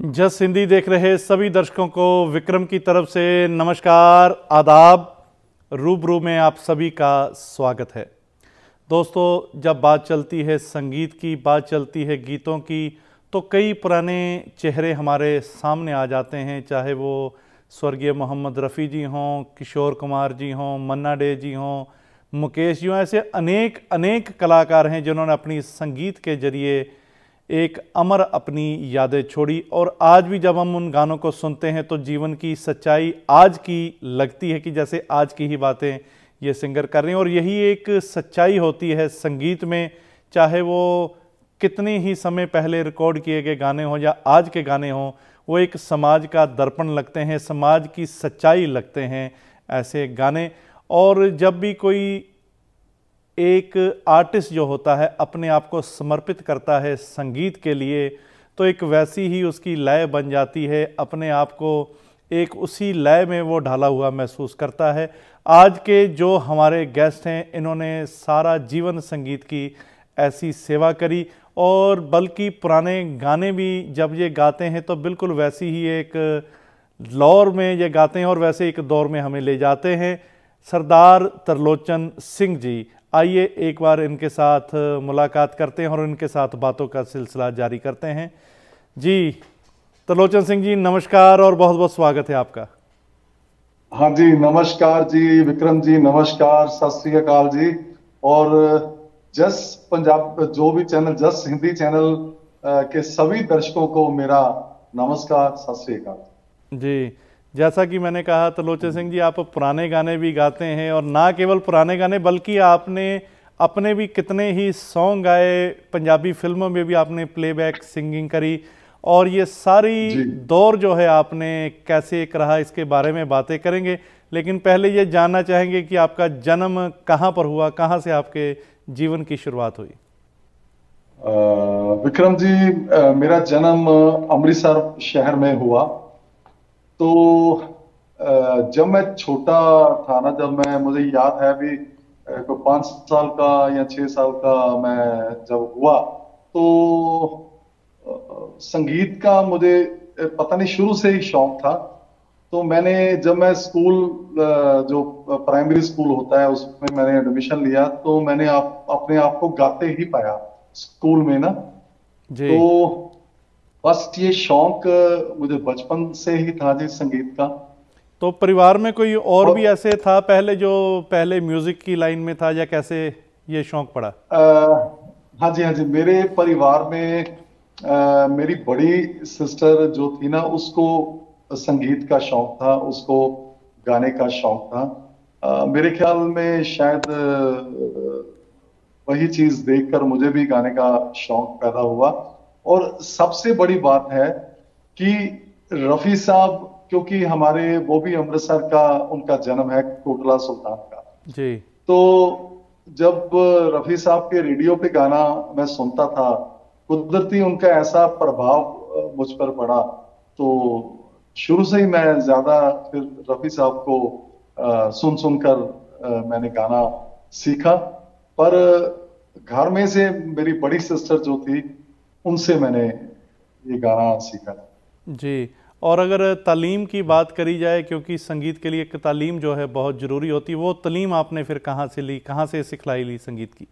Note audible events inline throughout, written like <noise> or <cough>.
जस हिंदी देख रहे सभी दर्शकों को विक्रम की तरफ़ से नमस्कार, आदाब। रूबरू में आप सभी का स्वागत है। दोस्तों, जब बात चलती है संगीत की, बात चलती है गीतों की तो कई पुराने चेहरे हमारे सामने आ जाते हैं, चाहे वो स्वर्गीय मोहम्मद रफ़ी जी हों, किशोर कुमार जी हों, मन्ना डे जी हों, मुकेश जी हों, ऐसे अनेक अनेक कलाकार हैं जिन्होंने अपनी संगीत के ज़रिए एक अमर अपनी यादें छोड़ी। और आज भी जब हम उन गानों को सुनते हैं तो जीवन की सच्चाई आज की लगती है कि जैसे आज की ही बातें ये सिंगर कर रहे हैं। और यही एक सच्चाई होती है संगीत में, चाहे वो कितने ही समय पहले रिकॉर्ड किए गए गाने हों या आज के गाने हों, वो एक समाज का दर्पण लगते हैं, समाज की सच्चाई लगते हैं ऐसे गाने। और जब भी कोई एक आर्टिस्ट जो होता है, अपने आप को समर्पित करता है संगीत के लिए तो एक वैसी ही उसकी लय बन जाती है। अपने आप को एक उसी लय में वो ढाला हुआ महसूस करता है। आज के जो हमारे गेस्ट हैं, इन्होंने सारा जीवन संगीत की ऐसी सेवा करी और बल्कि पुराने गाने भी जब ये गाते हैं तो बिल्कुल वैसी ही एक लौर में ये गाते हैं और वैसे एक दौर में हमें ले जाते हैं। सरदार तरलोचन सिंह जी आइए एक बार इनके साथ मुलाकात करते हैं और इनके साथ बातों का सिलसिला जारी करते हैं। जी त्रिलोचन सिंह जी नमस्कार और बहुत बहुत स्वागत है आपका। हाँ जी नमस्कार जी विक्रम जी नमस्कार सत श्रीकाल जी। और जस पंजाब जो भी चैनल जस हिंदी चैनल के सभी दर्शकों को मेरा नमस्कार सत श्रीकाल जी जैसा कि मैंने कहा त्रिलोचन सिंह जी आप पुराने गाने भी गाते हैं और ना केवल पुराने गाने बल्कि आपने अपने भी कितने ही सॉन्ग गाए पंजाबी फ़िल्मों में भी आपने प्लेबैक सिंगिंग करी और ये सारी दौर जो है आपने कैसे एक रहा इसके बारे में बातें करेंगे। लेकिन पहले ये जानना चाहेंगे कि आपका जन्म कहाँ पर हुआ कहाँ से आपके जीवन की शुरुआत हुई? विक्रम जी मेरा जन्म अमृतसर शहर में हुआ। तो जब मैं छोटा था ना जब मैं मुझे याद है अभी को पाँच साल का या छह साल का मैं जब हुआ तो संगीत का मुझे पता नहीं शुरू से ही शौक था तो मैंने जब मैं स्कूल जो प्राइमरी स्कूल होता है उसमें मैंने एडमिशन लिया तो मैंने आप अपने आप को गाते ही पाया स्कूल में ना जी। तो बस ये शौक मुझे बचपन से ही था जी संगीत का। तो परिवार में कोई और, और भी ऐसे था पहले जो पहले म्यूज़िक की लाइन में था या कैसे ये शौक पड़ा? आ, हाँ जी हाँ जी मेरे परिवार में आ, मेरी बड़ी सिस्टर जो थी ना उसको संगीत का शौक था उसको गाने का शौक था। आ, मेरे ख्याल में शायद वही चीज़ देखकर मुझे भी गाने का शौक पैदा हुआ। और सबसे बड़ी बात है कि रफी साहब क्योंकि हमारे वो भी अमृतसर का उनका जन्म है कोटला सुल्तान का। जी। तो जब रफी साहब के रेडियो पे गाना मैं सुनता था कुदरती उनका ऐसा प्रभाव मुझ पर पड़ा तो शुरू से ही मैं ज़्यादा फिर रफी साहब को आ, सुन सुनकर मैंने गाना सीखा। पर घर में से मेरी बड़ी सिस्टर जो थी उनसे मैंने ये गाना सीखा था। जी और अगर तालीम की बात करी जाए क्योंकि संगीत के लिए एक तालीम जो है बहुत ज़रूरी होती है वो तालीम आपने फिर कहाँ से ली कहाँ से सिखलाई ली संगीत की?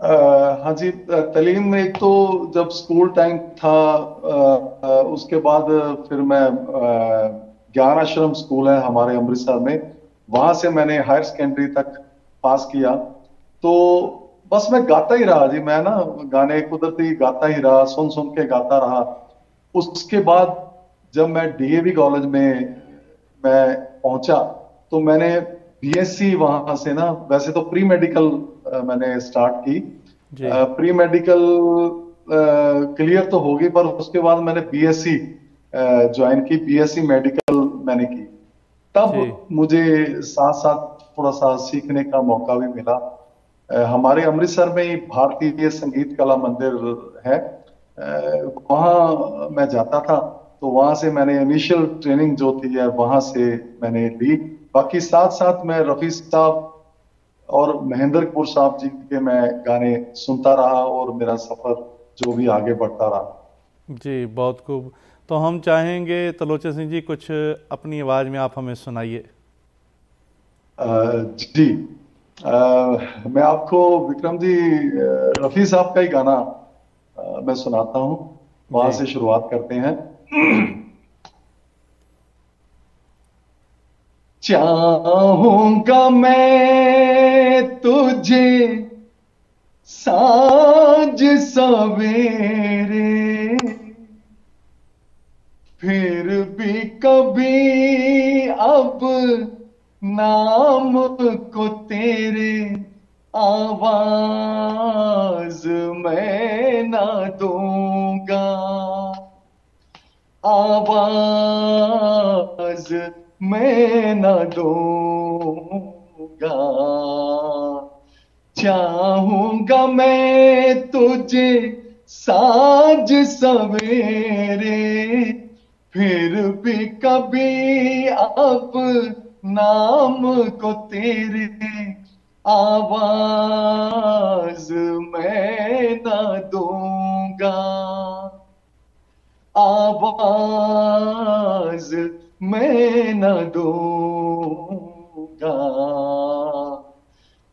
आ, हाँ जी तलीम में एक तो जब स्कूल टाइम था आ, उसके बाद फिर मैं ज्ञान आश्रम स्कूल है हमारे अमृतसर में वहाँ से मैंने हायर सेकेंडरी तक पास किया। तो बस मैं गाता ही रहा जी मैं ना गाने कुदरती गाता ही रहा सुन सुन के गाता रहा। उसके बाद जब मैं डीएवी कॉलेज में मैं पहुँचा तो मैंने बीएससी वहाँ से ना वैसे तो प्री मेडिकल मैंने स्टार्ट की। प्री मेडिकल क्लियर तो होगी पर उसके बाद मैंने बीएससी ज्वाइन की। बीएससी मेडिकल मैंने की। तब मुझे साथ साथ थोड़ा सा सीखने का मौका भी मिला। हमारे अमृतसर में ही भारतीय संगीत कला मंदिर है। वहाँ मैं जाता था तो वहाँ से मैंने इनिशियल ट्रेनिंग जो थी है वहाँ से मैंने ली। बाकी साथ साथ मैं रफी साहब और महेंद्र कपूर साहब जी के मैं गाने सुनता रहा और मेरा सफ़र जो भी आगे बढ़ता रहा। जी बहुत खूब। तो हम चाहेंगे तलोचन सिंह जी कुछ अपनी आवाज़ में आप हमें सुनाइए। जी। आ, मैं आपको विक्रम जी रफ़ी साहब का ही गाना आ, मैं सुनाता हूँ। वहाँ से शुरुआत करते हैं। <clears throat> चाहूँगा मैं तुझे साज सवेरे फिर भी कभी अब नाम को तेरे आवाज़ मैं ना दूँगा। आवाज़ मैं ना दूँगा। चाहूँगा मैं तुझे साज सवेरे, फिर भी कभी अब नाम को तेरे आवाज़ मैं न दूँगा। आवाज़ मैं न दूँगा।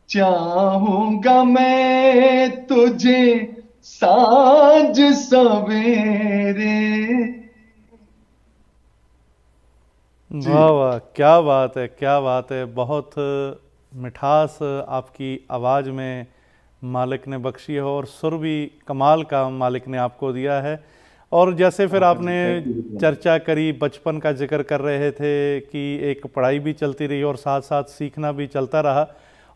चाहूँगा मैं तुझे साज सवेरे वाह वाह क्या बात है क्या बात है। बहुत मिठास आपकी आवाज़ में मालिक ने बख्शी है और सुर भी कमाल का मालिक ने आपको दिया है। और जैसे फिर आपने चर्चा करी बचपन का ज़िक्र कर रहे थे कि एक पढ़ाई भी चलती रही और साथ साथ सीखना भी चलता रहा।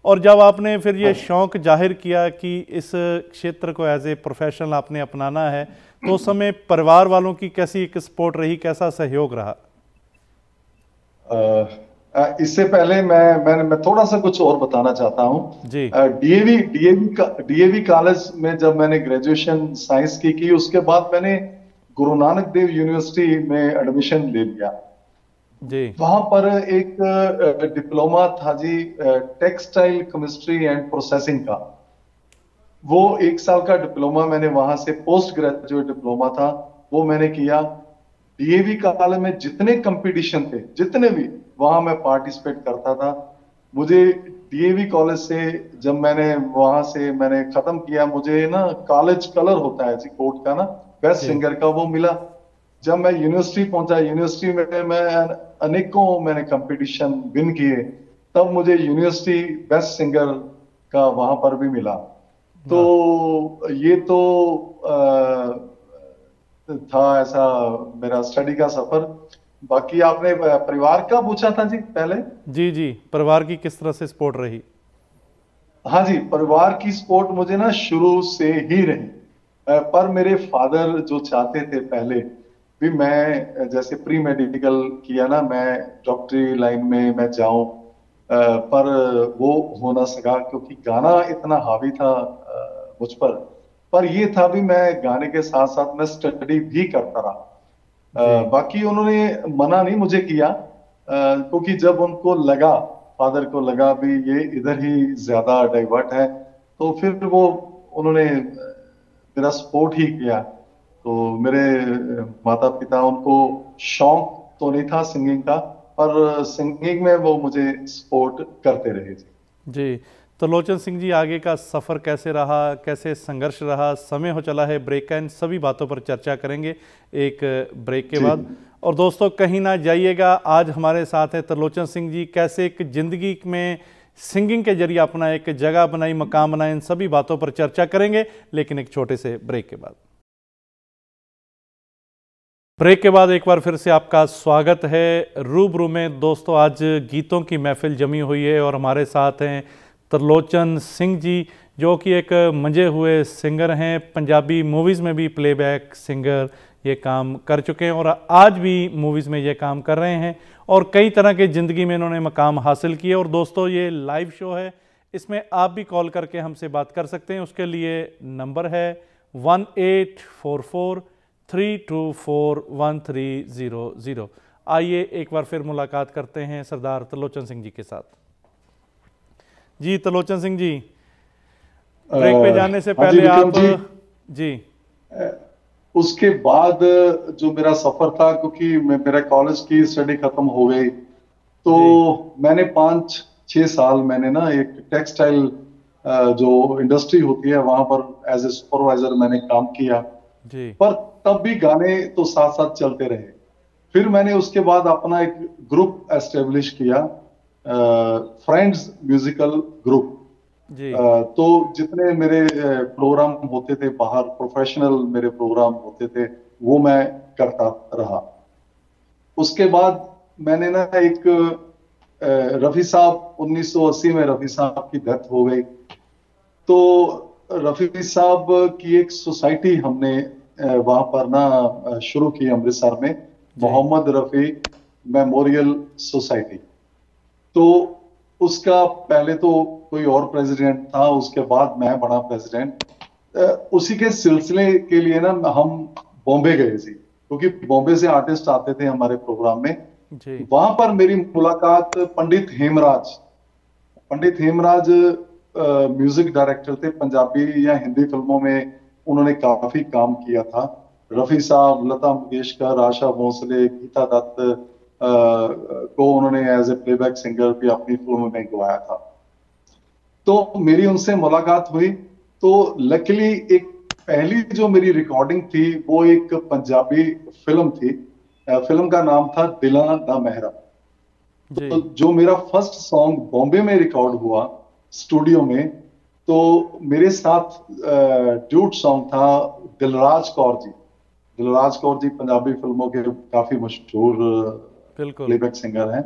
और जब आपने फिर ये हाँ। शौक़ ज़ाहिर किया कि इस क्षेत्र को एज ए प्रोफेशनल आपने अपनाना है तो उस <clears throat> समय परिवार वालों की कैसी एक सपोर्ट रही कैसा सहयोग रहा? इससे पहले मैं मैं मैं थोड़ा सा कुछ और बताना चाहता हूँ। डीएवी डीएवी का डीएवी कॉलेज में जब मैंने ग्रेजुएशन साइंस की की उसके बाद मैंने गुरु नानक देव यूनिवर्सिटी में एडमिशन ले लिया। जी। वहाँ पर एक डिप्लोमा था जी टेक्सटाइल केमिस्ट्री एंड प्रोसेसिंग का। वो एक साल का डिप्लोमा मैंने वहाँ से पोस्ट ग्रेजुएट डिप्लोमा था वो मैंने किया। डीएवी कॉलेज में जितने कंपटीशन थे जितने भी वहाँ मैं पार्टिसिपेट करता था। मुझे डीएवी कॉलेज से जब मैंने वहाँ से मैंने खत्म किया मुझे ना कॉलेज कलर होता है जी कोर्ट का ना बेस्ट सिंगर का वो मिला। जब मैं यूनिवर्सिटी पहुँचा यूनिवर्सिटी में मैं अनेकों मैंने कंपटीशन विन किए तब मुझे यूनिवर्सिटी बेस्ट सिंगर का वहाँ पर भी मिला। तो ये तो आ, था ऐसा मेरा स्टडी का सफ़र। बाकी आपने परिवार का पूछा था जी पहले? जी जी। परिवार की किस तरह से सपोर्ट रही? हाँ जी परिवार की सपोर्ट मुझे ना शुरू से ही रही। पर मेरे फादर जो चाहते थे पहले भी मैं जैसे प्री मेडिकल किया ना मैं डॉक्टरी लाइन में मैं जाऊँ। पर वो हो ना सका क्योंकि गाना इतना हावी था मुझ पर। पर ये था भी मैं गाने के साथ साथ मैं स्टडी भी करता रहा। बाकी उन्होंने मना नहीं मुझे किया। क्योंकि जब उनको लगा फादर को लगा भी ये इधर ही ज़्यादा डाइवर्ट है तो फिर वो उन्होंने मेरा सपोर्ट ही किया। तो मेरे माता पिता उनको शौक तो नहीं था सिंगिंग का पर सिंगिंग में वो मुझे सपोर्ट करते रहे जी। जी तो लोचन सिंह जी आगे का सफ़र कैसे रहा कैसे संघर्ष रहा समय हो चला है ब्रेक का इन सभी बातों पर चर्चा करेंगे एक ब्रेक के बाद। और दोस्तों कहीं ना जाइएगा आज हमारे साथ हैं त्रिलोचन सिंह जी कैसे एक ज़िंदगी में सिंगिंग के ज़रिए अपना एक जगह बनाई मकाम बनाए इन सभी बातों पर चर्चा करेंगे लेकिन एक छोटे से ब्रेक के बाद। ब्रेक के बाद एक बार फिर से आपका स्वागत है। रूबरू में दोस्तों आज गीतों की महफिल जमी हुई है और हमारे साथ हैं त्रिलोचन सिंह जी जो कि एक मंजे हुए सिंगर हैं पंजाबी मूवीज़ में भी प्लेबैक सिंगर ये काम कर चुके हैं और आज भी मूवीज़ में ये काम कर रहे हैं और कई तरह के ज़िंदगी में इन्होंने मकाम हासिल किए और दोस्तों ये लाइव शो है इसमें आप भी कॉल करके हमसे बात कर सकते हैं उसके लिए नंबर है one eight four four three two four one three zero zero आइए एक बार फिर मुलाकात करते हैं सरदार त्रिलोचन सिंह जी के साथ जी तलोचन सिंह जी। ब्रेक पे जाने से हाँ पहले आप जी, जी। उसके बाद जो मेरा सफ़र था क्योंकि मेरा कॉलेज की स्टडी खत्म हो गई तो मैंने पाँच छह साल मैंने ना एक टेक्सटाइल जो इंडस्ट्री होती है वहाँ पर एज ए सुपरवाइजर मैंने काम किया। जी। पर तब भी गाने तो साथ साथ चलते रहे। फिर मैंने उसके बाद अपना एक ग्रुप एस्टेब्लिश किया फ्रेंड्स म्यूजिकल ग्रुप। जी। तो जितने मेरे प्रोग्राम होते थे बाहर प्रोफेशनल मेरे प्रोग्राम होते थे वो मैं करता रहा। उसके बाद मैंने ना एक रफी साहब 1980 में रफी साहब की डेथ हो गई। तो रफी साहब की एक सोसाइटी हमने वहाँ पर ना शुरू की अमृतसर में मोहम्मद रफी मेमोरियल सोसाइटी। तो उसका पहले तो कोई और प्रेसिडेंट था उसके बाद मैं बना प्रेसिडेंट उसी के सिलसिले के लिए ना हम बॉम्बे गए थे क्योंकि बॉम्बे से आर्टिस्ट आते थे हमारे प्रोग्राम में। वहाँ पर मेरी मुलाकात पंडित हेमराज पंडित हेमराज म्यूज़िक डायरेक्टर थे पंजाबी या हिंदी फ़िल्मों में उन्होंने काफ़ी काम किया था। रफी साहब लता मंगेशकर आशा भोसले गीता दत्त को उन्होंने एज ए प्लेबैक सिंगर भी अपनी फ़िल्म में गवाया था। तो मेरी उनसे मुलाकात हुई। तो लकीली एक पहली जो मेरी रिकॉर्डिंग थी वो एक पंजाबी फ़िल्म थी। फ़िल्म का नाम था दिला द मेहरा। तो जो मेरा फ़र्स्ट सॉन्ग बॉम्बे में रिकॉर्ड हुआ स्टूडियो में तो मेरे साथ ड्यूट सॉन्ग था दिलराज कौर जी। दिलराज कौर जी पंजाबी फ़िल्मों के काफ़ी मशहूर प्लेबैक सिंगर हैं।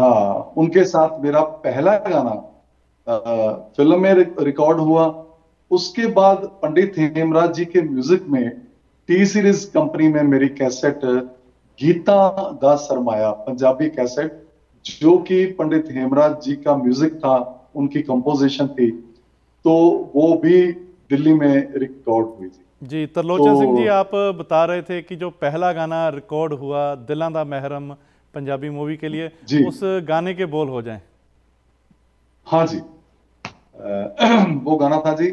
हाँ उनके साथ मेरा पहला गाना फ़िल्म में रिकॉर्ड हुआ। उसके बाद पंडित हेमराज जी के म्यूज़िक में टी सीरीज़ कंपनी में मेरी कैसेट गीता दा सरमाया पंजाबी कैसेट जो कि पंडित हेमराज जी का म्यूज़िक था उनकी कंपोजिशन थी तो वो भी दिल्ली में रिकॉर्ड हुई थी। जी तरलोचन तो, सिंह जी आप बता रहे थे कि जो पहला गाना रिकॉर्ड हुआ दिलों दा महरम पंजाबी मूवी के लिए उस गाने के बोल हो जाएँ हाँ जी आ, वो गाना था जी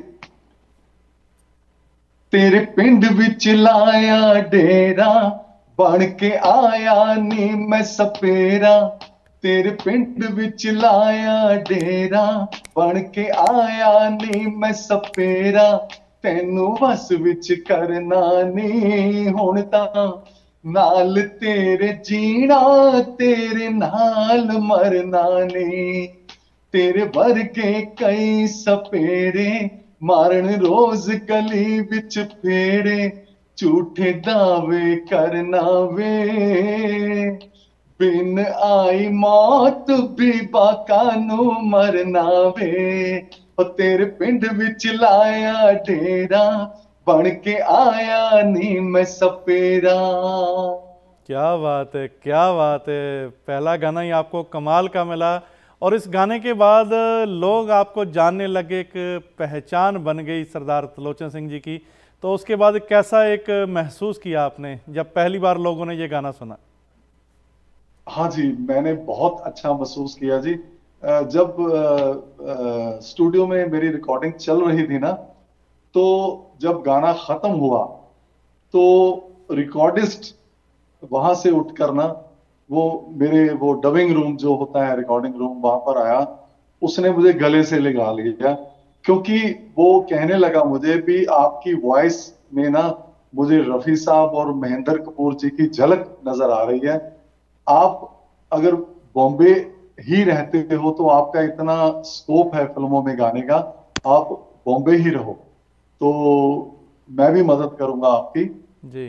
तेरे पिंड विच लाया डेरा बन के आया नी मैं सपेरा तेरे पिंड विच लाया डेरा बन के आया नी मैं सपेरा तेनू बस विच करना नी हुन नाल तेरे जीना, तेरे नाल मरना नी तेरे वर्गे कई सपेरे, मारन रोज गली विच फेरे, झूठे दावे करना वे। बिन आई मौत भी बाकानू मरना वे। और तेरे पिंड विच लाया डेरा बन के आया नी मैं सपेरा। क्या बात है क्या बात है। पहला गाना ही आपको कमाल का मिला और इस गाने के बाद लोग आपको जानने लगे एक पहचान बन गई सरदार त्रिलोचन सिंह जी की। तो उसके बाद कैसा एक महसूस किया आपने जब पहली बार लोगों ने ये गाना सुना? हाँ जी मैंने बहुत अच्छा महसूस किया जी। जब स्टूडियो में मेरी रिकॉर्डिंग चल रही थी ना तो जब गाना खत्म हुआ तो रिकॉर्डिस्ट वहाँ से उठकर ना, वो मेरे, वो डबिंग रूम जो होता है रिकॉर्डिंग रूम वहाँ पर आया, उसने मुझे गले से लगा लिया, क्योंकि वो कहने लगा मुझे भी आपकी वॉइस में ना मुझे रफी साहब और महेंद्र कपूर जी की झलक नज़र आ रही है। आप अगर बॉम्बे ही रहते हो तो आपका इतना स्कोप है फ़िल्मों में गाने का, आप बॉम्बे ही रहो। तो मैं भी मदद करूँगा आपकी। जी।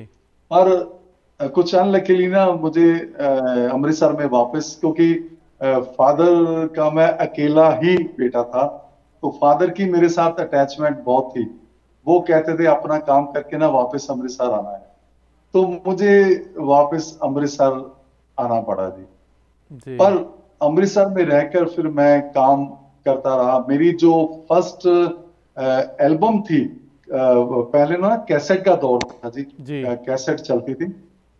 पर कुछ अनलकीली ना मुझे अमृतसर में वापस क्योंकि फादर का मैं अकेला ही बेटा था तो फादर की मेरे साथ अटैचमेंट बहुत थी। वो कहते थे अपना काम करके ना वापस अमृतसर आना है। तो मुझे वापस अमृतसर आना पड़ा जी, जी। पर अमृतसर में रहकर फिर मैं काम करता रहा। मेरी जो फ़र्स्ट एल्बम थी पहले ना कैसेट का दौर था जी, जी। कैसेट चलती थी।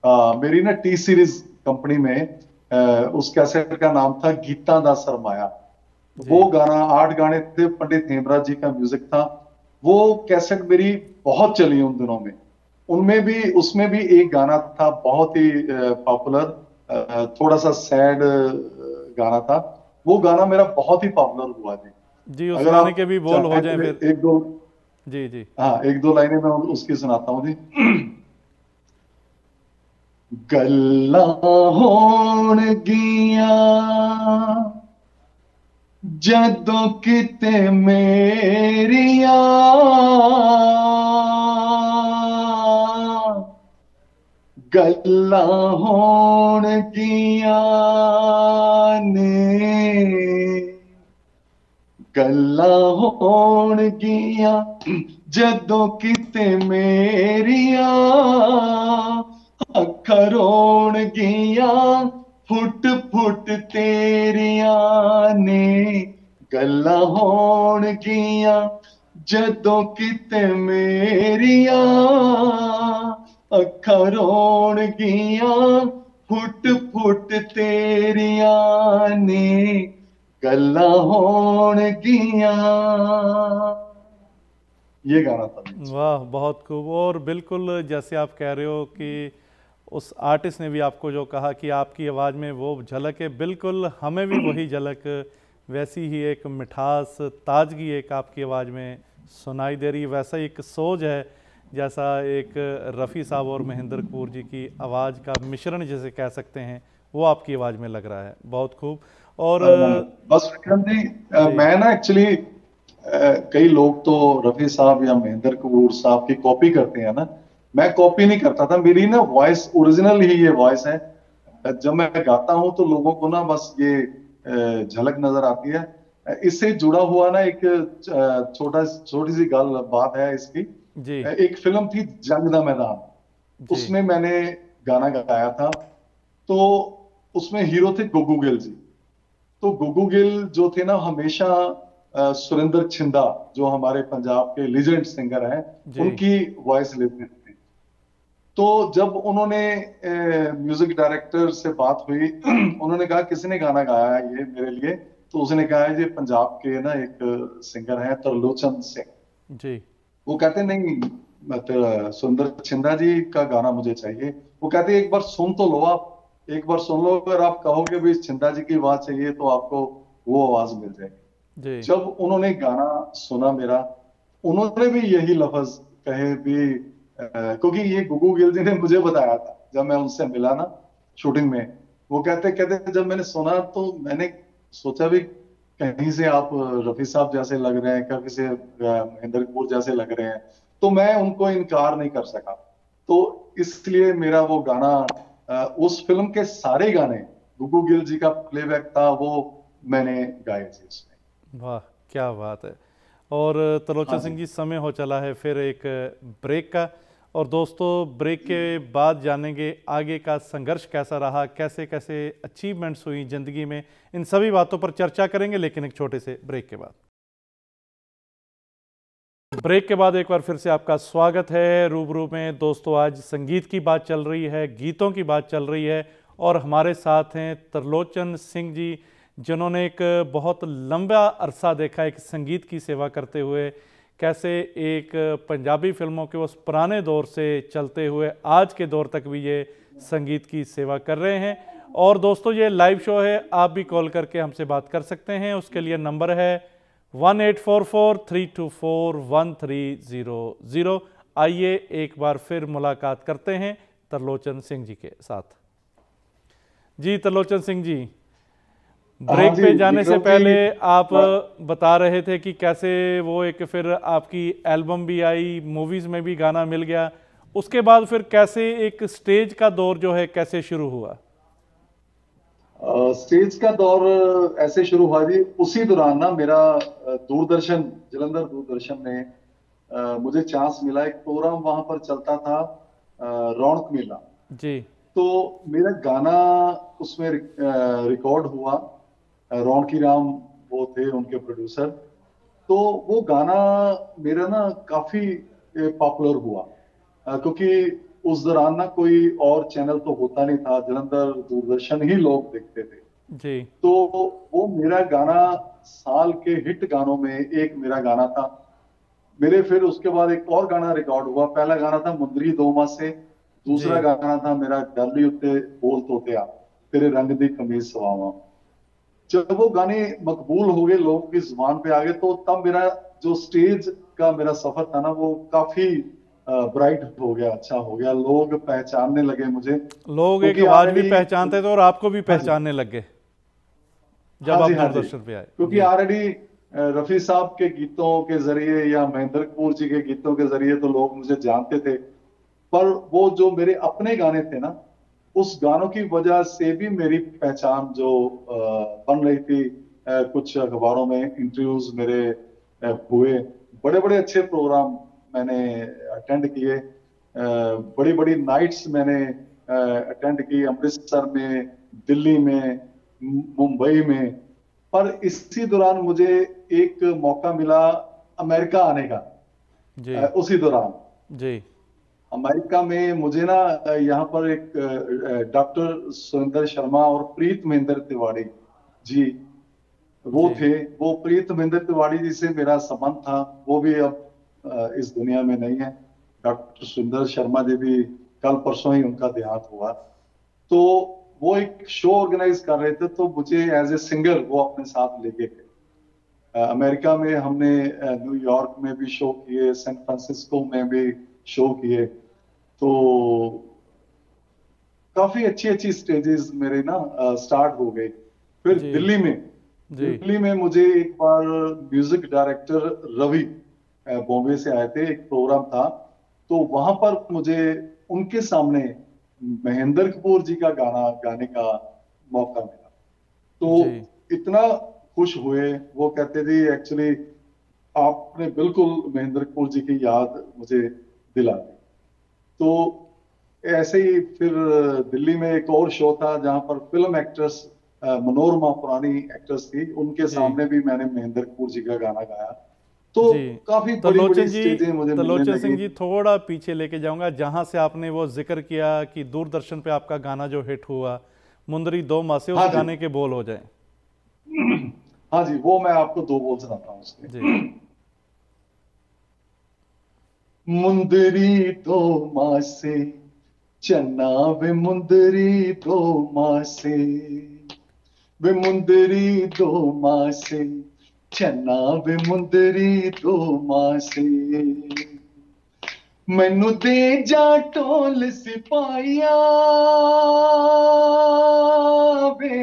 आ, मेरी ना टी सीरीज़ कंपनी में आ, उस कैसेट का नाम था गीता दा सरमाया। वो गाना आठ गाने थे पंडित हेमराज जी का म्यूज़िक था। वो कैसेट मेरी बहुत चली उन दिनों में। उनमें भी उसमें भी एक गाना था बहुत ही पॉपुलर थोड़ा सा सैड गाना था। वो गाना मेरा बहुत ही पॉपुलर हुआ जी। जी उस गाने के भी बोल हो जाए फिर। एक दो जी जी। हाँ एक दो लाइनें मैं उसकी सुनाता हूँ जी। गल्ला होण गिया जदों किते मेरिया। गल्ला होण गिया ने ਕੱਲਾ ਹੋਣ ਗਿਆ ਜਦੋਂ ਕਿਤੇ ਮੇਰੀਆਂ ਅੱਖਾਂ ਰੋਣ ਗਿਆ ਫੁੱਟ ਫੁੱਟ ਤੇਰੀਆਂ ਨੇ ਗੱਲਾਂ ਹੋਣ ਗਿਆ ਜਦੋਂ ਕਿਤੇ ਮੇਰੀਆਂ ਅੱਖਾਂ ਰੋਣ ਗਿਆ ਫੁੱਟ ਫੁੱਟ ਤੇਰੀਆਂ ਨੇ ਗੱਲਾਂ ਹੋਣਗੀਆਂ ये गाना था वाह बहुत खूब और बिल्कुल जैसे आप कह रहे हो कि उस आर्टिस्ट ने भी आपको जो कहा कि आपकी आवाज़ में वो झलक है बिल्कुल हमें भी वही झलक वैसी ही एक मिठास ताजगी एक आपकी आवाज़ में सुनाई दे रही है वैसा एक सोच है जैसा एक रफ़ी साहब और महेंद्र कपूर जी की आवाज़ का मिश्रण जैसे कह सकते हैं वो आपकी आवाज़ में लग रहा है बहुत खूब और बस विक्रम जी, जी। मैं ना एक्चुअली कई लोग तो रफी साहब या महेंद्र कपूर साहब की कॉपी करते हैं ना। मैं कॉपी नहीं करता था। मेरी ना वॉइस ओरिजिनल ही ये वॉइस है। जब मैं गाता हूँ तो लोगों को ना बस ये झलक नज़र आती है। इससे जुड़ा हुआ ना एक छोटा छोटी सी गल बात है इसकी। जी। एक फ़िल्म थी जंग दा मैदान। उसमें मैंने गाना गाया था। तो उसमें हीरो थे गुगू गिल जी। तो गुगू गिल जो थे ना हमेशा सुरेंद्र छिंदा जो हमारे पंजाब के लीजेंड सिंगर हैं उनकी वॉइस लेते थे। तो जब उन्होंने म्यूज़िक डायरेक्टर से बात हुई <clears throat> उन्होंने कहा किसने गाना गाया है ये मेरे लिए? तो उसने कहा है ये पंजाब के ना एक सिंगर है तरलोचन सिंह। जी। वो कहते नहीं मतलब सुंदर छिंदा जी का गाना मुझे चाहिए। वो कहते एक बार सुन तो लो आप। एक बार सुन लो अगर आप कहोगे भी छिंदा जी की आवाज़ चाहिए तो आपको वो आवाज़ मिल जाएगी जब उन्होंने गाना सुना मेरा उन्होंने भी यही लफज कहे भी क्योंकि ये गुगू गिल जी ने मुझे बताया था जब मैं उनसे मिला ना शूटिंग में वो कहते कहते जब मैंने सुना तो मैंने सोचा भी कहीं से आप रफी साहब जैसे लग रहे हैं कभी से महेंद्र कपूर जैसे लग रहे हैं तो मैं उनको इनकार नहीं कर सका। तो इसलिए मेरा वो गाना उस फ़िल्म के सारे गाने गुगू गिल जी का प्लेबैक था वो मैंने गाए थे उसमें। वाह क्या बात है। और तलोचन हाँ सिंह जी समय हो चला है फिर एक ब्रेक का। और दोस्तों ब्रेक के बाद जानेंगे आगे का संघर्ष कैसा रहा कैसे कैसे अचीवमेंट्स हुई ज़िंदगी में। इन सभी बातों पर चर्चा करेंगे लेकिन एक छोटे से ब्रेक के बाद। ब्रेक के बाद एक बार फिर से आपका स्वागत है। रूबरू में दोस्तों, आज संगीत की बात चल रही है, गीतों की बात चल रही है और हमारे साथ हैं तरलोचन सिंह जी, जिन्होंने एक बहुत लंबा अरसा देखा एक संगीत की सेवा करते हुए, कैसे एक पंजाबी फ़िल्मों के उस पुराने दौर से चलते हुए आज के दौर तक भी ये संगीत की सेवा कर रहे हैं। और दोस्तों, ये लाइव शो है, आप भी कॉल करके हमसे बात कर सकते हैं। उसके लिए नंबर है one eight four four three two four one three zero zero आइए एक बार फिर मुलाकात करते हैं तरलोचन सिंह जी के साथ। जी तरलोचन सिंह जी ब्रेक हाँ पे जाने से पहले आप हाँ। बता रहे थे कि कैसे वो एक फिर आपकी एल्बम भी आई मूवीज़ में भी गाना मिल गया। उसके बाद फिर कैसे एक स्टेज का दौर जो है कैसे शुरू हुआ? स्टेज का दौर ऐसे शुरू हुआ जी। उसी दौरान ना मेरा दूरदर्शन जलंधर दूरदर्शन में मुझे चांस मिला। एक प्रोग्राम वहाँ पर चलता था रौनक मेला। जी। तो मेरा गाना उसमें रिकॉर्ड हुआ। रौनकी राम वो थे उनके प्रोड्यूसर तो वो गाना मेरा ना काफ़ी पॉपुलर हुआ। क्योंकि उस दौरान ना कोई और चैनल तो होता नहीं था जलंधर दूरदर्शन ही लोग देखते थे। जी। तो वो मेरा गाना साल के हिट गानों में एक मेरा गाना था। मेरे फिर उसके बाद एक और गाना रिकॉर्ड हुआ। पहला गाना था मुंदरी दो माह से दूसरा गाना था मेरा गली उत्ते बोल आ तेरे रंग दी कमीज सवावा। जब वो गाने मकबूल हो गए लोगों की ज़ुबान पे आ गए तो तब मेरा जो स्टेज का मेरा सफ़र था ना वो काफ़ी ब्राइट हो गया अच्छा हो गया। लोग पहचानने लगे मुझे। लोग एक आवाज़ भी पहचानते थे और आपको भी पहचानने लग गए जब हाँ आप जी, हाँ। दूरदर्शन पे आए। क्योंकि ऑलरेडी रफी साहब के गीतों के ज़रिए या महेंद्र कपूर जी के गीतों के ज़रिए तो लोग मुझे जानते थे। पर वो जो मेरे अपने गाने थे ना उस गानों की वजह से भी मेरी पहचान जो बन रही थी कुछ अखबारों में इंटरव्यूज़ मेरे हुए। बड़े बड़े अच्छे प्रोग्राम मैंने अटेंड किए। बड़ी बड़ी नाइट्स मैंने अटेंड की अमृतसर में दिल्ली में मुंबई में। पर इसी दौरान मुझे एक मौका मिला अमेरिका आने का। जी। उसी दौरान। जी। अमेरिका में मुझे ना यहाँ पर एक डॉक्टर सुरेंद्र शर्मा और प्रीत महेंद्र तिवारी जी वो जी। थे। वो प्रीत महेंद्र तिवारी जी से मेरा संबंध था। वो भी अब इस दुनिया में नहीं है। डॉक्टर सुंदर शर्मा जी भी कल परसों ही उनका देहांत हुआ। तो वो एक शो ऑर्गेनाइज कर रहे थे तो मुझे एज ए सिंगर वो अपने साथ लेके गए। अमेरिका में हमने न्यूयॉर्क में भी शो किए सैन फ्रांसिस्को में भी शो किए। तो काफ़ी अच्छी अच्छी स्टेजेस मेरे ना स्टार्ट हो गए। फिर दिल्ली में दिल्ली में मुझे एक बार म्यूज़िक डायरेक्टर रवि बॉम्बे से आए थे एक प्रोग्राम था। तो वहाँ पर मुझे उनके सामने महेंद्र कपूर जी का गाना गाने का मौका मिला। तो इतना खुश हुए वो कहते थे एक्चुअली आपने बिल्कुल महेंद्र कपूर जी की याद मुझे दिला दी। तो ऐसे ही फिर दिल्ली में एक और शो था जहाँ पर फ़िल्म एक्ट्रेस मनोरमा पुरानी एक्ट्रेस थी। उनके सामने भी मैंने महेंद्र कपूर जी का गाना गाया। तो। काफ़ी बड़ी तलोचन जी मुझे मिलने तलोचन सिंह जी थोड़ा पीछे लेके जाऊँगा जहाँ से आपने वो ज़िक्र किया कि दूरदर्शन पे आपका गाना जो हिट हुआ मुंदरी दो मासे उस हाँ गाने के बोल हो जाए। हाँ जी वो मैं आपको दो बोल सुनाता हूँ उसके। जी। मुंदरी दो मासे चन्ना वे मुंदरी दो मासे वे मुंदरी दो मासे ਚਨਾਵੇ ਮੁੰਦਰੀ ਤੋਂ ਮਾਸੇ ਮੈਨੂੰ ਦੇ ਜਾ ਟੋਲ ਸਿਪਾਈਆ ਵੇ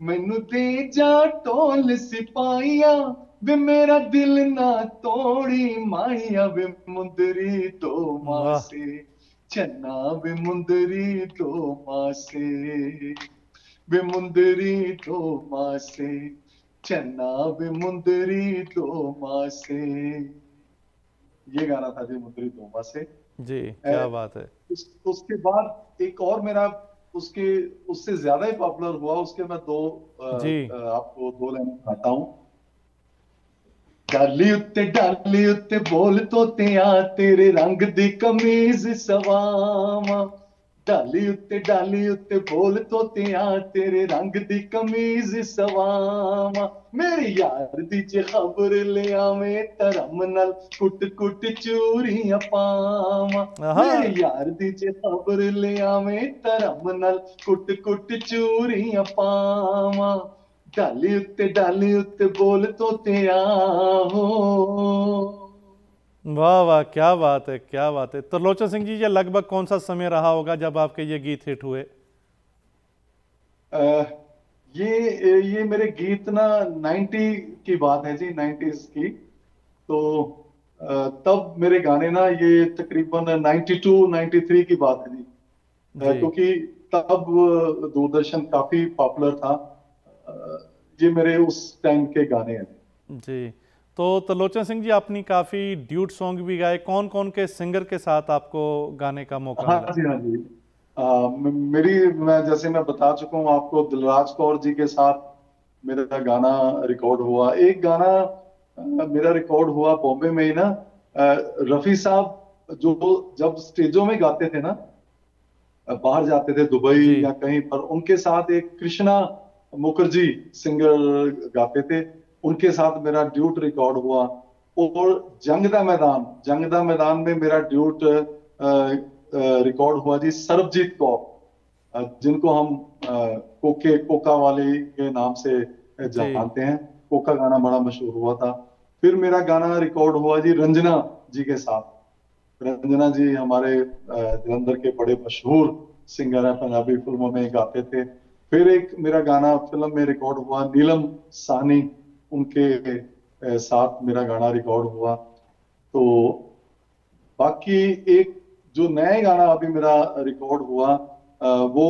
ਮੈਨੂੰ ਦੇ ਜਾ ਟੋਲ ਸਿਪਾਈਆ ਵੇ ਮੇਰਾ ਦਿਲ ਨਾ ਤੋੜੀ ਮਾਇਆ ਵੇ ਮੁੰਦਰੀ ਤੋਂ ਮਾਸੇ ਚੰਨਾ ਵੇ ਮੁੰਦਰੀ ਤੋਂ ਮਾਸੇ विमुंदरी तो मासे चन्ना विमुंदरी तो मासे। ये गाना था विमुंदरी तो मासे। जी क्या बात है। उस, उसके बाद एक और मेरा उसके उससे ज़्यादा ही पॉपुलर हुआ उसके मैं दो आ, जी। आपको दो लाइन बताता हूँ। डाली उत्ते डाली उत्ते बोल तो ते आ तेरे रंग दी कमीज सवामा। ਡਾਲੀ ਉੱਤੇ ਡਾਲੀ ਉੱਤੇ ਬੋਲ ਤੋਤਿਆਂ ਤੇਰੇ ਰੰਗ ਦੀ ਕਮੀਜ਼ ਸਵਾਵਾਂ ਮੇਰੇ ਯਾਰ ਦੀ ਜੇ ਖਬਰ ਲਿਆਵੇਂ ਧਰਮ ਨਾਲ ਕੁੱਟ ਕੁੱਟ ਚੂਰੀਆਂ ਪਾਵਾਂ ਆਹਾ। ਮੇਰੇ ਯਾਰ ਦੀ ਜੇ ਖਬਰ ਲਿਆਵੇਂ ਧਰਮ ਨਾਲ ਕੁੱਟ ਕੁੱਟ ਚੂਰੀਆਂ ਪਾਵਾਂ ਡਾਲੀ ਉੱਤੇ ਡਾਲੀ ਉੱਤੇ ਬੋਲ ਤੋਤਿਆਂ ਹੋ वाह वाह क्या बात है क्या बात है। त्रिलोचन सिंह जी ये लगभग कौन सा समय रहा होगा जब आपके ये गीत हिट हुए? ये ये मेरे गीत ना 90 की बात है जी 90s की। तो तब मेरे गाने ना ये तकरीबन 92 93 की बात है जी। जी। क्योंकि तब दूरदर्शन काफ़ी पॉपुलर था। ये मेरे उस टाइम के गाने हैं। जी। तो त्रिलोचन सिंह जी आपने काफ़ी ड्यूट सॉन्ग भी गाए। कौन कौन के सिंगर के साथ आपको गाने का मौका हाँ मिला? जी हाँ जी। आ, मेरी मैं जैसे मैं बता चुका हूँ आपको दिलराज कौर जी के साथ मेरा गाना रिकॉर्ड हुआ। एक गाना आ, मेरा रिकॉर्ड हुआ बॉम्बे में ही ना। आ, रफी साहब जो जब स्टेजों में गाते थे ना बाहर जाते थे दुबई या कहीं पर उनके साथ एक कृष्णा मुखर्जी सिंगर गाते थे। उनके साथ मेरा ड्यूट रिकॉर्ड हुआ। और जंगदा मैदान जंगदा मैदान में मेरा ड्यूट रिकॉर्ड हुआ जी सरबजीत कौर जिनको हम कोके कोका वाले के नाम से जानते हैं। कोका गाना बड़ा मशहूर हुआ था। फिर मेरा गाना रिकॉर्ड हुआ जी रंजना जी के साथ। रंजना जी हमारे जलंधर के बड़े मशहूर सिंगर है पंजाबी फ़िल्मों में गाते थे। फिर एक मेरा गाना फ़िल्म में रिकॉर्ड हुआ नीलम सानी। उनके साथ मेरा गाना रिकॉर्ड हुआ। तो बाकी एक जो नए गाना अभी मेरा रिकॉर्ड हुआ वो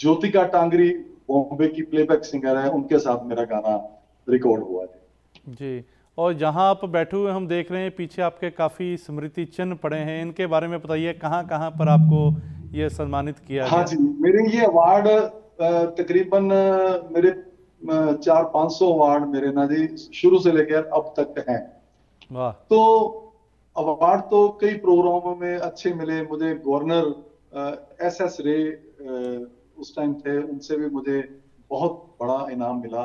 ज्योतिका टांगरी बॉम्बे की प्लेबैक सिंगर है उनके साथ मेरा गाना रिकॉर्ड हुआ जी जी और जहाँ आप बैठे हुए हम देख रहे हैं पीछे आपके काफ़ी स्मृति चिन्ह पड़े हैं। इनके बारे में बताइए कहाँ कहाँ पर आपको ये सम्मानित किया हाँ जी मेरे ये अवार्ड तकरीबन मेरे चार पाँच सौ अवार्ड मेरे ना जी शुरू से लेकर अब तक हैं। तो अवार्ड तो कई प्रोग्रामों में अच्छे मिले। मुझे गवर्नर एस एस रे उस टाइम थे उनसे भी मुझे बहुत बड़ा इनाम मिला।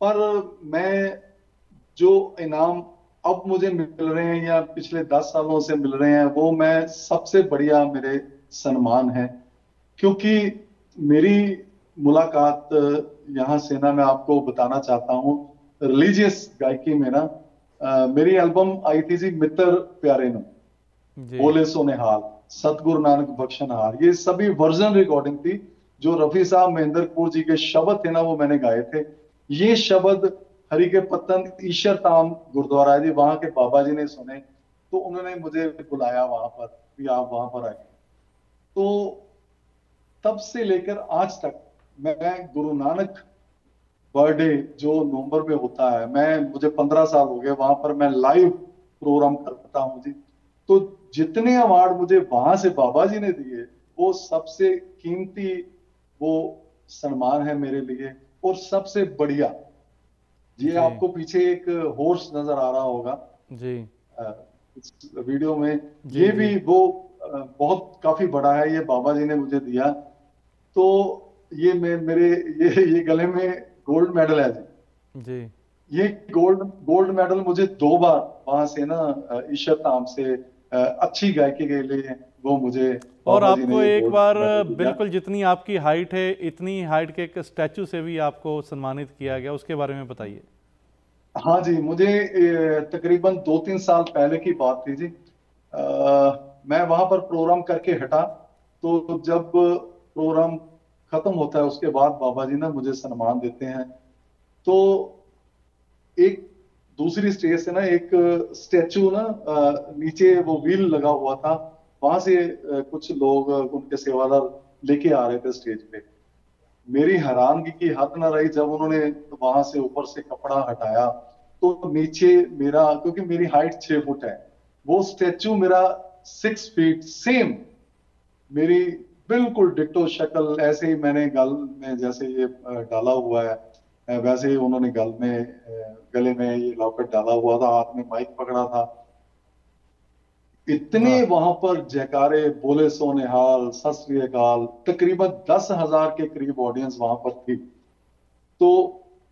पर मैं जो इनाम अब मुझे मिल रहे हैं या पिछले दस सालों से मिल रहे हैं वो मैं सबसे बढ़िया मेरे सम्मान है। क्योंकि मेरी मुलाकात यहाँ से ना मैं आपको बताना चाहता हूँ। रिलीजियस गायकी में ना मेरी एल्बम आई थी जी मित्र प्यारे नो। बोले सोने हाल सतगुरु नानक बख्शन हार ये सभी वर्जन रिकॉर्डिंग थी जो रफी साहब महेंद्रपुर जी के शब्द थे ना वो मैंने गाए थे। ये शब्द हरि के पतन ईश्वर ताम गुरुद्वारा है जी वहाँ के बाबा जी ने सुने तो उन्होंने मुझे बुलाया वहाँ पर कि आप वहाँ पर आए तो तब से लेकर आज तक मैं गुरु नानक बर्थडे जो नवंबर में होता है मैं मुझे पंद्रह साल हो गए वहाँ पर मैं लाइव प्रोग्राम करता हूँ जी तो जितने अवार्ड मुझे वहाँ से बाबा जी ने दिए वो सबसे कीमती वो सम्मान है मेरे लिए और सबसे बढ़िया। जी। आपको पीछे एक हॉर्स नज़र आ रहा होगा। जी। आ, वीडियो में जी, ये भी वो बहुत काफ़ी बड़ा है ये बाबा जी ने मुझे दिया। तो ये मैं मेरे ये ये गले में गोल्ड मेडल है जी। जी। ये गोल्ड गोल्ड मेडल मुझे दो बार वहाँ से ना ईशर ताम से अच्छी गायकी के लिए वो मुझे और आपको एक बार बिल्कुल जितनी आपकी हाइट है इतनी हाइट के एक स्टैचू से भी आपको सम्मानित किया गया उसके बारे में बताइए। हाँ जी मुझे तकरीबन दो तीन साल पहले की बात थी जी। आ, मैं वहाँ पर प्रोग्राम करके हटा तो जब प्रोग्राम खत्म होता है, उसके बाद बाबा जी ना मुझे सम्मान देते हैं। तो एक दूसरी स्टेज से ना एक स्टेचू ना नीचे वो व्हील लगा हुआ था। वहाँ से कुछ लोग उनके सेवादार लेके आ रहे थे स्टेज पे। मेरी हैरानगी की हद ना रही जब उन्होंने वहाँ से ऊपर से कपड़ा हटाया। तो नीचे मेरा, क्योंकि मेरी हाइट छह फुट है, वो स्टेचू मेरा सिक्स फीट सेम मेरी बिल्कुल डिक्टो शक्ल ऐसे ही मैंने गल में जैसे ये डाला हुआ है वैसे ही उन्होंने गल में गले में ये लॉकेट डाला हुआ था हाथ में माइक पकड़ा था। इतने हाँ। वहाँ पर जयकारे बोले सोने हाल सतरियकाल तकरीबन दस हज़ार के करीब ऑडियंस वहाँ पर थी। तो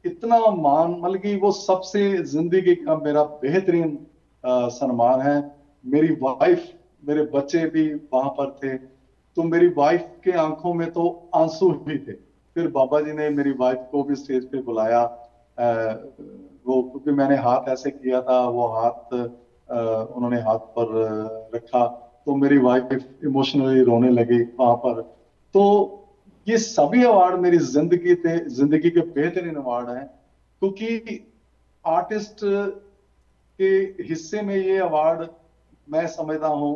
इतना मान मतलब कि वो सबसे ज़िंदगी का मेरा बेहतरीन सम्मान है। मेरी वाइफ मेरे बच्चे भी वहाँ पर थे। तो मेरी वाइफ के आँखों में तो आँसू भी थे। फिर बाबा जी ने मेरी वाइफ को भी स्टेज पे बुलाया। वो, क्योंकि मैंने हाथ ऐसे किया था, वो हाथ उन्होंने हाथ पर रखा तो मेरी वाइफ इमोशनली रोने लगी वहाँ पर। तो ये सभी अवार्ड मेरी ज़िंदगी थे ज़िंदगी के बेहतरीन अवार्ड हैं, क्योंकि आर्टिस्ट के हिस्से में ये अवार्ड मैं समझता हूँ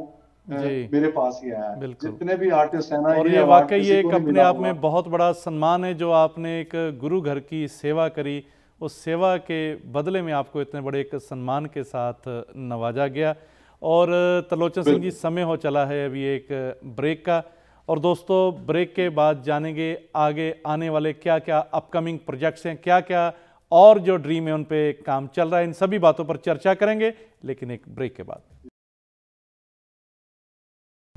मेरे पास ही आया जितने भी आर्टिस्ट हैं ना और ये वाकई ये एक अपने आप में बहुत बड़ा सम्मान है जो आपने एक गुरु घर की सेवा करी। उस सेवा के बदले में आपको इतने बड़े एक सम्मान के साथ नवाजा गया। और तलोचन सिंह जी समय हो चला है अभी एक ब्रेक का। और दोस्तों ब्रेक के बाद जानेंगे आगे आने वाले क्या क्या अपकमिंग प्रोजेक्ट्स हैं क्या क्या और जो ड्रीम है उन पे काम चल रहा है। इन सभी बातों पर चर्चा करेंगे लेकिन एक ब्रेक के बाद।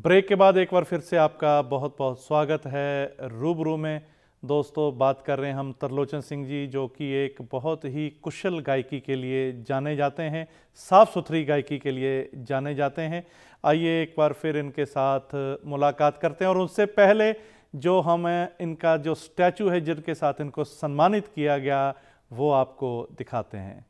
ब्रेक के बाद एक बार फिर से आपका बहुत बहुत स्वागत है रूबरू में। दोस्तों, बात कर रहे हैं हम तरलोचन सिंह जी, जो कि एक बहुत ही कुशल गायकी के लिए जाने जाते हैं साफ़ सुथरी गायकी के लिए जाने जाते हैं। आइए एक बार फिर इनके साथ मुलाकात करते हैं और उससे पहले जो हम इनका जो स्टैचू है जिनके साथ इनको सम्मानित किया गया, वो आपको दिखाते हैं।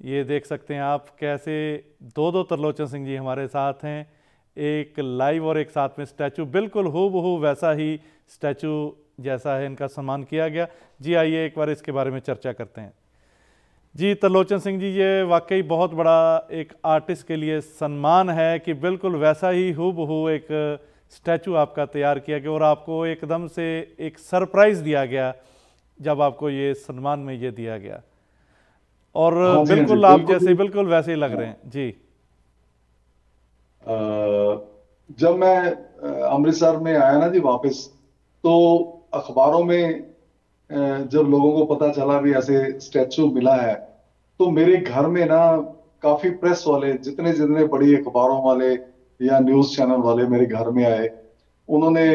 ये देख सकते हैं आप कैसे दो दो तरलोचन सिंह जी हमारे साथ हैं। एक लाइव और एक साथ में स्टैचू बिल्कुल हु बहू वैसा ही स्टैचू जैसा है इनका सम्मान किया गया। जी आइए एक बार इसके बारे में चर्चा करते हैं। जी तलोचन सिंह जी ये वाकई बहुत बड़ा एक आर्टिस्ट के लिए सम्मान है कि बिल्कुल वैसा ही हु बहू एक स्टैचू आपका तैयार किया गया और आपको एकदम से एक सरप्राइज़ दिया गया जब आपको ये सम्मान में ये दिया गया। और हाँ, हाँ बिल्कुल आप जैसे बिल्कुल वैसे ही लग रहे हैं। जी। जब मैं अमृतसर में आया ना जी वापस तो अखबारों में जब लोगों को पता चला भी ऐसे स्टैचू मिला है तो मेरे घर में ना काफ़ी प्रेस वाले जितने जितने बड़ी अखबारों वाले या न्यूज़ चैनल वाले मेरे घर में आए उन्होंने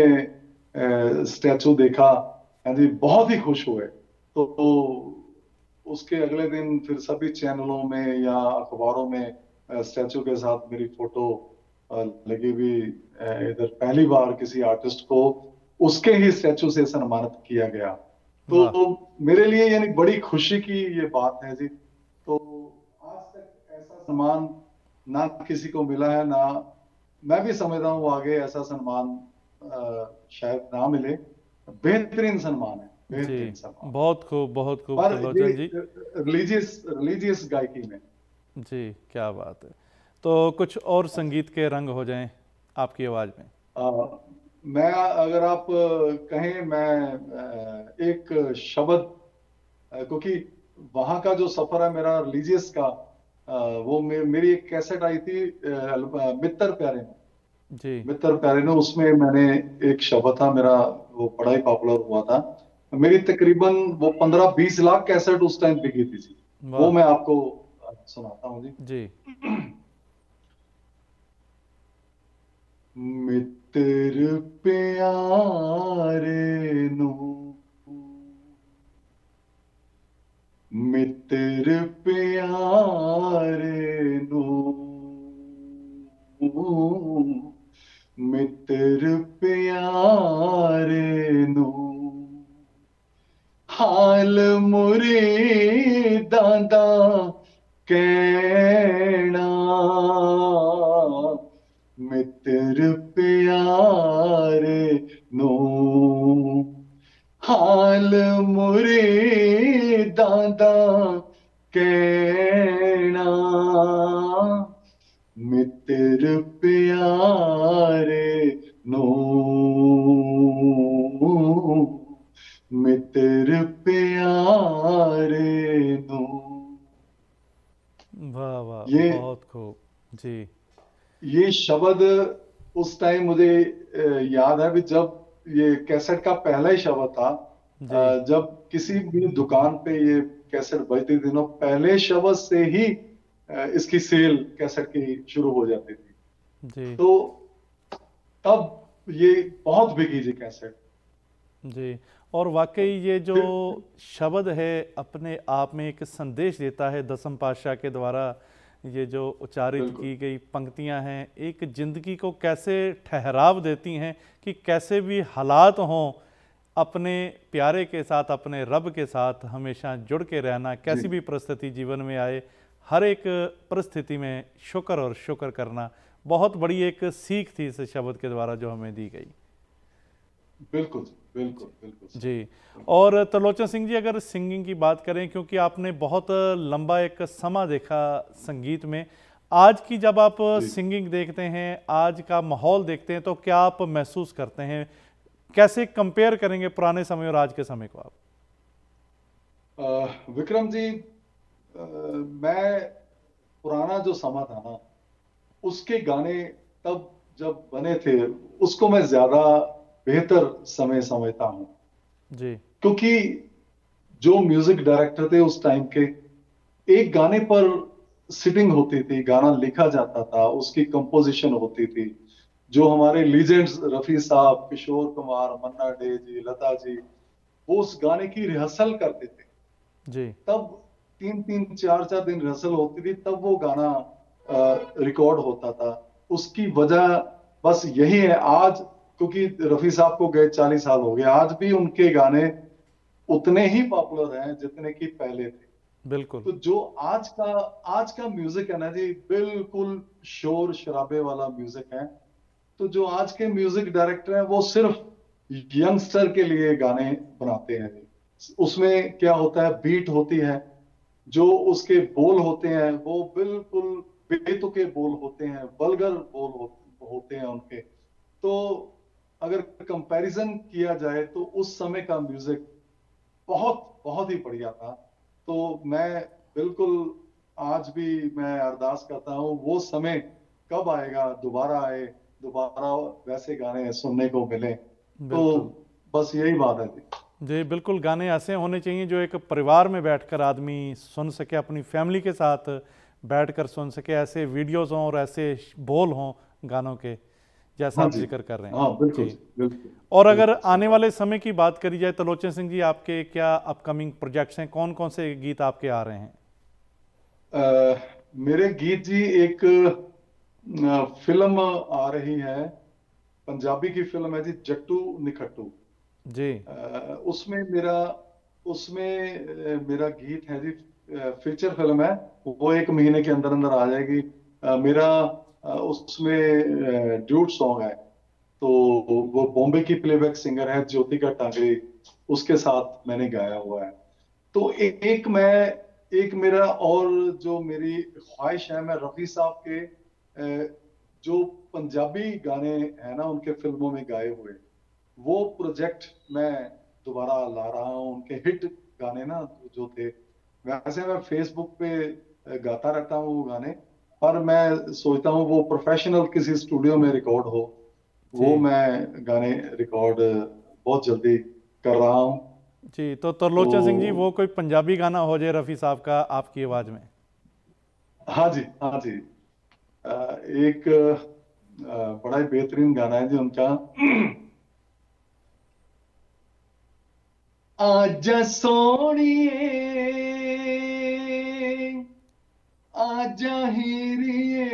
स्टैचू देखा जी बहुत ही खुश हुए। तो, तो उसके अगले दिन फिर सभी चैनलों में या अखबारों में स्टैचू के साथ मेरी फ़ोटो लगी हुई इधर पहली बार किसी आर्टिस्ट को उसके ही स्टैचू से सम्मानित किया गया। तो, तो मेरे लिए यानी बड़ी खुशी की ये बात है जी। तो आज तक ऐसा सम्मान ना किसी को मिला है ना मैं भी समझता हूँ आगे ऐसा सम्मान शायद ना मिले। बेहतरीन सम्मान है बेहतरीन सम्मान। बहुत खूब बहुत खूब जी। रिलीजियस रिलीजियस गायकी में। जी क्या बात है। तो कुछ और संगीत के रंग हो जाएँ आपकी आवाज़ में। आ, मैं अगर आप कहें मैं एक शब्द क्योंकि वहाँ का जो सफ़र है मेरा रिलीजियस का वो मे, मेरी एक कैसेट आई थी मित्र प्यारे में। जी। मित्र प्यारे ने उसमें मैंने एक शब्द था मेरा वो बड़ा ही पॉपुलर हुआ था। मेरी तकरीबन वो पंद्रह बीस लाख कैसेट उस टाइम बिकी थी जी। वो मैं आपको सुनाता हूँ जी। जी। <clears throat> मित्र प्यारे नो मित्र प्यारे नो मित्र प्यारे नो हाल मुरे दादा कहना मित्र प्यारे नो। हाल मुरे दादा कहना मित्र प्यारे नो। मित्र प्यारे नो। वाह वाह ये बहुत खूब जी। ये शब्द उस टाइम मुझे याद है भी जब ये कैसेट का पहला ही शब्द था जब किसी भी दुकान पे ये कैसेट बजती थी ना पहले शब्द से ही इसकी सेल कैसेट की शुरू हो जाती थी। जी। तो तब ये बहुत बिकी जी कैसेट जी और वाकई ये जो शब्द है अपने आप में एक संदेश देता है दसम पातशाह के द्वारा ये जो उच्चारित की गई पंक्तियाँ हैं एक ज़िंदगी को कैसे ठहराव देती हैं कि कैसे भी हालात हों अपने प्यारे के साथ अपने रब के साथ हमेशा जुड़ के रहना कैसी भी परिस्थिति जीवन में आए हर एक परिस्थिति में शुक्र और शुक्र करना बहुत बड़ी एक सीख थी इस शब्द के द्वारा जो हमें दी गई। बिल्कुल। बिल्कुल बिल्कुल जी और त्रिलोचन सिंह जी अगर सिंगिंग की बात करें क्योंकि आपने बहुत लंबा एक समा देखा संगीत में आज की जब आप सिंगिंग देखते हैं आज का माहौल देखते हैं तो क्या आप महसूस करते हैं? कैसे कंपेयर करेंगे पुराने समय और आज के समय को आप? विक्रम जी आ, मैं पुराना जो समा था ना उसके गाने तब जब बने थे उसको मैं ज़्यादा बेहतर समय समझता हूँ। जी। क्योंकि जो म्यूज़िक डायरेक्टर थे उस टाइम के एक गाने पर सिटिंग होती थी गाना लिखा जाता था उसकी कंपोजिशन होती थी। जो हमारे लीजेंड्स रफी साहब किशोर कुमार मन्ना डे जी लता जी वो उस गाने की रिहर्सल करते थे। जी। तब तीन तीन चार चार दिन रिहर्सल होती थी तब वो गाना रिकॉर्ड होता था। उसकी वजह बस यही है आज क्योंकि रफी साहब को गए चालीस साल हो गए। आज भी उनके गाने उतने ही पॉपुलर हैं जितने की पहले थे। बिल्कुल। तो जो आज का आज का म्यूज़िक है ना जी बिल्कुल शोर शराबे वाला म्यूज़िक है। तो जो आज के म्यूज़िक डायरेक्टर हैं वो सिर्फ़ यंगस्टर के लिए गाने बनाते हैं। उसमें क्या होता है बीट होती है। जो उसके बोल होते हैं वो बिल्कुल बेतुके बोल होते हैं बलगर बोल होते हैं उनके। तो अगर कंपैरिजन किया जाए तो उस समय का म्यूज़िक बहुत बहुत ही बढ़िया था। तो मैं बिल्कुल आज भी मैं अरदास करता हूँ वो समय कब आएगा दोबारा आए दोबारा वैसे गाने सुनने को मिले। तो बस यही बात है जी। जी बिल्कुल गाने ऐसे होने चाहिए जो एक परिवार में बैठकर आदमी सुन सके अपनी फैमिली के साथ बैठकर सुन सके ऐसे वीडियोस हों और ऐसे बोल हों गानों के। जैसा हाँ आप ज़िक्र कर रहे हैं। हाँ, बिल्कुल, बिल्कुल, और अगर आने वाले समय की बात करी जाए तो लोचन सिंह जी आपके क्या अपकमिंग प्रोजेक्ट्स हैं? कौन कौन से गीत आपके आ रहे हैं? आ, मेरे गीत जी एक फ़िल्म आ रही है। पंजाबी की फ़िल्म है जी जट्टू निखट्टू। जी। आ, उसमें मेरा उसमें मेरा गीत है जी फीचर फ़िल्म है। वो एक महीने के अंदर अंदर आ जाएगी। मेरा उसमें ड्यूट सॉन्ग है। तो वो बॉम्बे की प्लेबैक सिंगर है ज्योतिका टांगरी उसके साथ मैंने गाया हुआ है। तो ए, एक मैं एक मेरा और जो मेरी ख्वाहिश है मैं रफी साहब के जो पंजाबी गाने हैं ना उनके फ़िल्मों में गाए हुए वो प्रोजेक्ट मैं दोबारा ला रहा हूँ। उनके हिट गाने ना जो थे वैसे मैं फेसबुक पे गाता रहता हूँ वो गाने। पर मैं सोचता हूँ वो प्रोफेशनल किसी स्टूडियो में रिकॉर्ड हो वो मैं गाने रिकॉर्ड बहुत जल्दी कर रहा हूँ। जी तो तरलोचन तो, सिंह जी वो कोई पंजाबी गाना हो जाए रफी साहब का आपकी आवाज़ में। हाँ जी हाँ जी। आ, एक आ, बड़ा ही बेहतरीन गाना है जी उनका। <clears throat> आजा सोनिए आजा हीरिए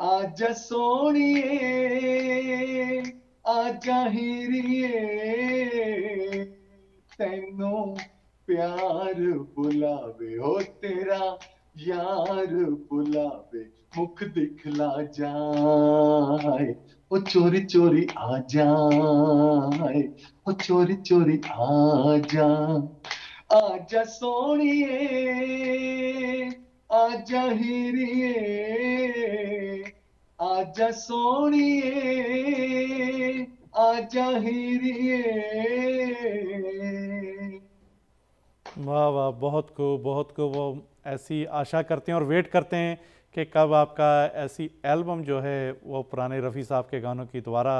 आजा सोनिए, आजा हीरिए तेनो प्यार बुलावे हो तेरा, यार बुलावे, मुख दिखला जाए। ओ चोरी चोरी आ जाए, ओ चोरी चोरी आ जा आजा सोनिए, आजा हीरिए आजा सोनिए, आजा हीरिए वाह वाह, बहुत को बहुत को वो ऐसी आशा करते हैं और वेट करते हैं कि कब आपका ऐसी एल्बम जो है, वो पुराने रफ़ी साहब के गानों की दोबारा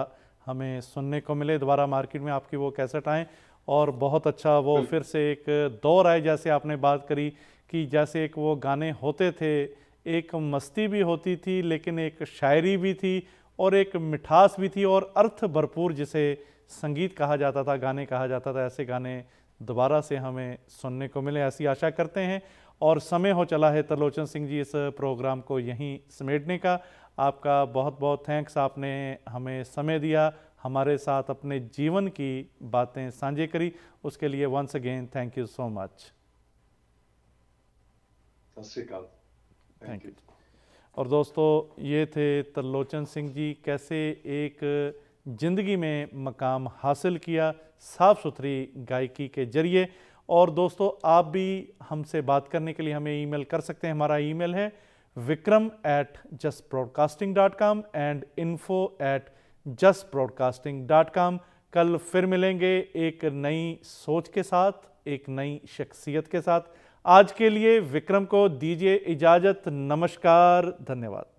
हमें सुनने को मिले, दोबारा मार्केट में आपकी वो कैसेट आएँ। और बहुत अच्छा वो फिर से एक दौर आए जैसे आपने बात करी कि जैसे एक वो गाने होते थे एक मस्ती भी होती थी लेकिन एक शायरी भी थी और एक मिठास भी थी और अर्थ भरपूर जिसे संगीत कहा जाता था गाने कहा जाता था ऐसे गाने दोबारा से हमें सुनने को मिले ऐसी आशा करते हैं। और समय हो चला है तरलोचन सिंह जी इस प्रोग्राम को यहीं समेटने का। आपका बहुत बहुत थैंक्स आपने हमें समय दिया। हमारे साथ अपने जीवन की बातें साझे करी। उसके लिए once again thank you so much thank you और दोस्तों ये थे तरलोचन सिंह जी कैसे एक ज़िंदगी में मकाम हासिल किया साफ़ सुथरी गायकी के ज़रिए। और दोस्तों आप भी हमसे बात करने के लिए हमें ईमेल कर सकते हैं। हमारा ईमेल है Vikram at just broadcasting dot com and info at com कल फिर मिलेंगे एक नई सोच के साथ, एक नई शख्सियत के साथ। आज के लिए विक्रम को दीजिए इजाज़त। नमस्कार, धन्यवाद।